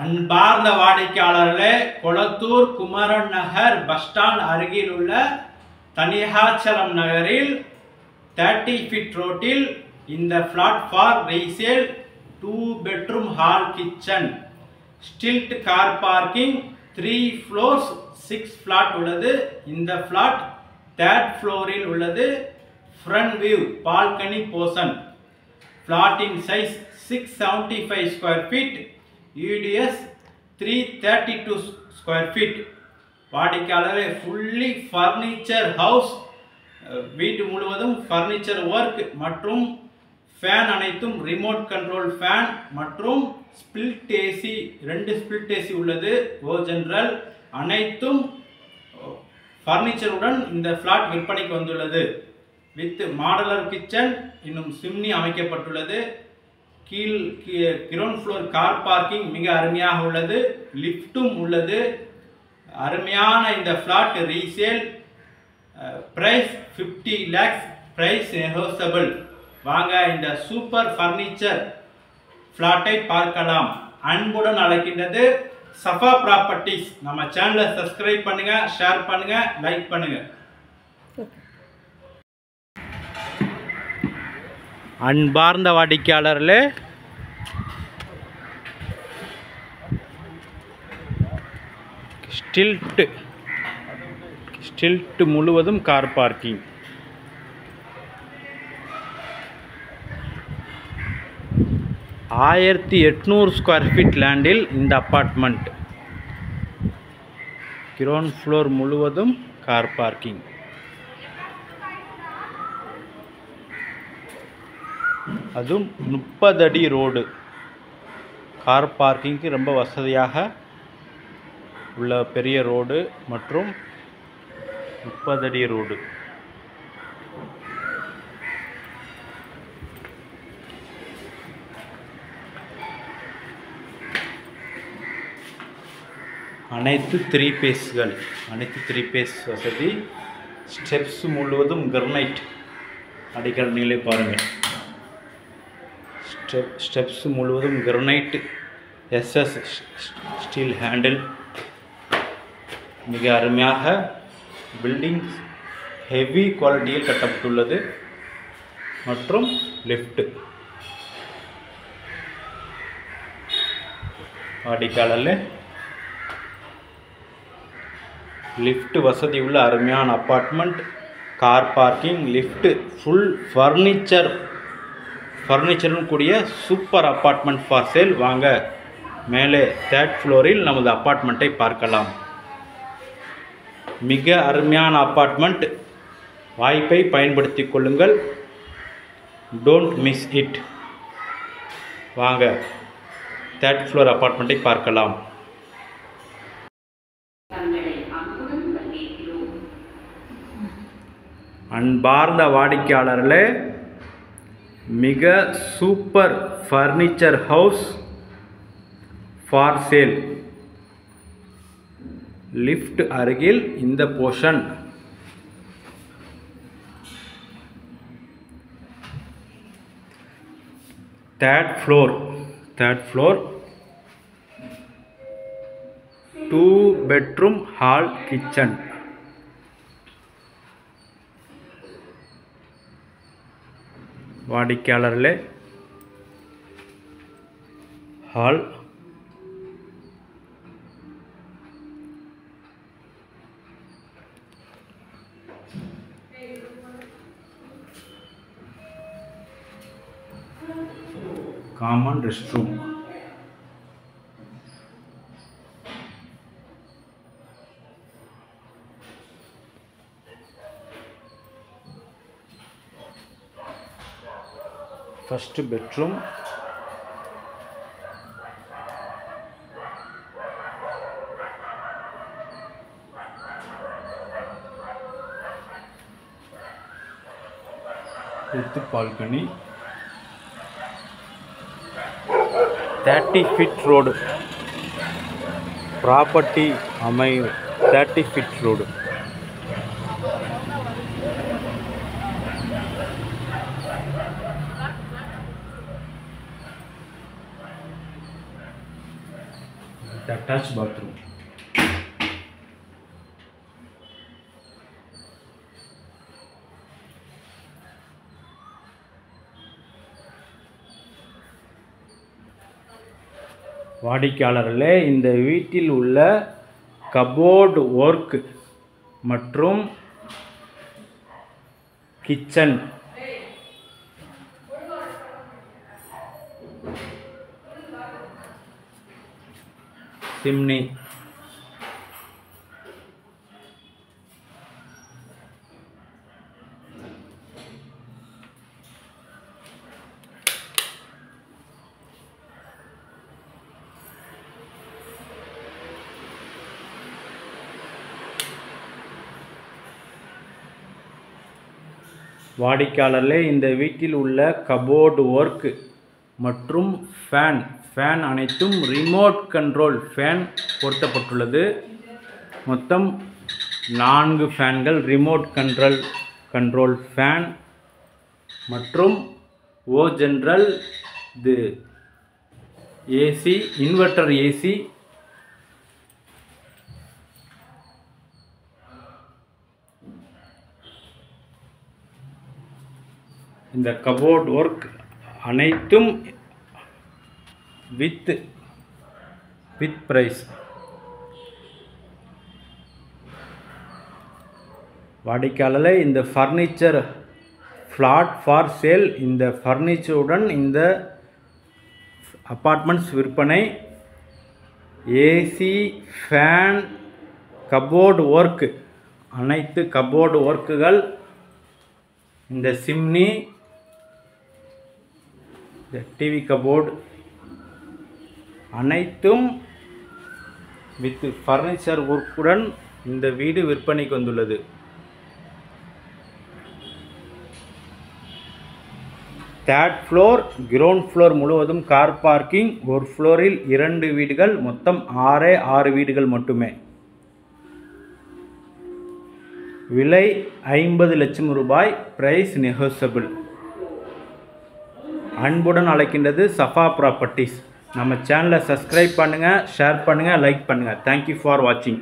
அன்பார்ந்த வாடிக்கையாளர்களே கொளத்தூர் குமரன் நகர் bus stand அருகில் உள்ள தனியாச்சலம் நகரில் தேர்ட்டி ஃபீட் ரோட்டில் இந்த flat for resale two bedroom hall kitchen stilt car parking three floors six flat உள்ளது. இந்த ஃப்ளாட் தேர்ட் ஃப்ளோரில் உள்ளது. Front view balcony portion ஃப்ளாட்டின் size six seventy five square feet UDS three thirty two square feet வாடிக்கையாளரே fully furniture house வீட்டு முழுவதும் furniture work மற்றும் fan அனைத்தும் remote control fan மற்றும் split AC ரெண்டு ஸ்பிளிட் ஏசி உள்ளது. O General அனைத்தும் ஃபர்னிச்சருடன் இந்த ஃப்ளாட் விற்பனைக்கு வந்துள்ளது. வித் மாடலர் கிச்சன் இன்னும் சிம்னி அமைக்கப்பட்டுள்ளது. கீழ் கிரவுண்ட் ஃப்ளோர் கார் பார்க்கிங் மிக அருமையாக உள்ளது. லிஃப்ட்டும் உள்ளது. அருமையான இந்த flat resale price fifty lakhs price negotiable வாங்க இந்த சூப்பர் ஃபர்னிச்சர் ஃப்ளாட்டை பார்க்கலாம். அன்புடன் அழைக்கின்றது சஃபா ப்ராப்பர்ட்டிஸ் நம்ம சேனலை சப்ஸ்கிரைப் பண்ணுங்கள் ஷேர் பண்ணுங்கள் லைக் பண்ணுங்கள் அன்பார்ந்த வாடிக்கையாளர்களே. ஸ்டில்ட்டு ஸ்டில்ட்டு முழுவதும் கார் பார்க்கிங். ஆயிரத்தி எட்நூறு ஸ்கொயர் ஃபீட் லேண்டில் இந்த அப்பார்ட்மெண்ட் கிரவுண்ட் ஃப்ளோர் முழுவதும் கார் பார்க்கிங். அதுவும் முப்பது அடி ரோடு. கார் பார்க்கிங்க்கு ரொம்ப வசதியாக உள்ள பெரிய ரோடு மற்றும் முப்பது அடி ரோடு. அனைத்து த்ரீ பேஸ்கள் அனைத்து த்ரீ பேஸ் வசதி ஸ்டெப்ஸ் முழுவதும் கிரனைட் அடிக்கல் நீங்களே பாருங்கள். ஸ்டெப் ஸ்டெப்ஸ் முழுவதும் கிரனைட் எஸ்எஸ் ஸ்டீல் ஹேண்டில். மிக அருமையாக பில்டிங் ஹெவி குவாலிட்டியில் கட்டப்பட்டுள்ளது. மற்றும் லிஃப்ட்டு. வாடிக்காலில் லிஃப்ட் வசதி உள்ள அருமையான apartment. Car parking lift full furniture ஃபர்னிச்சருடன் கூடிய சூப்பர் அப்பார்ட்மெண்ட் ஃபார் சேல் வாங்க மேலே தேர்ட் ஃப்ளோரில் நமது அப்பார்ட்மெண்ட்டை பார்க்கலாம். மிக அருமையான அப்பார்ட்மெண்ட் வாய்ப்பை பயன்படுத்தி கொள்ளுங்கள். டோன்ட் மிஸ் இட் வாங்க தேர்ட் ஃப்ளோர் அப்பார்ட்மெண்ட்டை பார்க்கலாம். அன்பார்ந்த வாடிக்கையாளர்களே மிக super furniture house for sale lift அருகில் இந்த portion third floor third floor two bedroom hall kitchen வாடிக்கையாளர்களே hall common rest room. First bedroom with balcony thirty feet road property அமை thirty feet road attach bathroom வாடிக்கையாளர்களே இந்த வீட்டில் உள்ள cupboard work மற்றும் kitchen chimney. வாடிக்கையாளர்களே இந்த வீட்டில் உள்ள கபோர்டு ஒர்க் மற்றும் ஃபேன் ஃபேன் அனைத்தும் ரிமோட் கண்ட்ரோல் ஃபேன் பொருத்தப்பட்டுள்ளது. மொத்தம் நான்கு ஃபேன்கள் ரிமோட் கண்ட்ரோல் கண்ட்ரோல் ஃபேன் மற்றும் ஓ ஜென்ரல் இது. ஏசி இன்வெர்ட்டர் ஏசி இந்த கபோர்ட் ஒர்க் அனைத்தும் வித் வித் ப்ரைஸ் வாடிக்கையாளர் இந்த ஃபர்னிச்சர் ஃப்ளாட் ஃபார் சேல் இந்த ஃபர்னிச்சருடன் இந்த அப்பார்ட்மெண்ட்ஸ் விற்பனை ஏசி ஃபேன் கபோர்டு ஒர்க் அனைத்து கபோர்டு ஒர்க்குகள் இந்த சிம்னி இந்த டிவி கபோர்டு அனைத்தும் வித் ஃபர்னிச்சர் ஒர்க்குடன் இந்த வீடு விற்பனைக்கு வந்துள்ளது. தேர்ட் ஃப்ளோர் கிரவுண்ட் ஃப்ளோர் முழுவதும் கார் பார்க்கிங் ஒரு ஃப்ளோரில் இரண்டு வீடுகள் மொத்தம் ஆறே ஆறு வீடுகள் மட்டுமே. விலை ஐம்பது லட்சம் ரூபாய் ப்ரைஸ் நெகோசபிள் அன்புடன் அழைக்கின்றது சஃபா ப்ராப்பர்ட்டிஸ் நம்ம சேனலை சப்ஸ்கிரைப் பண்ணுங்கள் ஷேர் பண்ணுங்கள் லைக் பண்ணுங்கள் தேங்க்யூ ஃபார் வாட்சிங்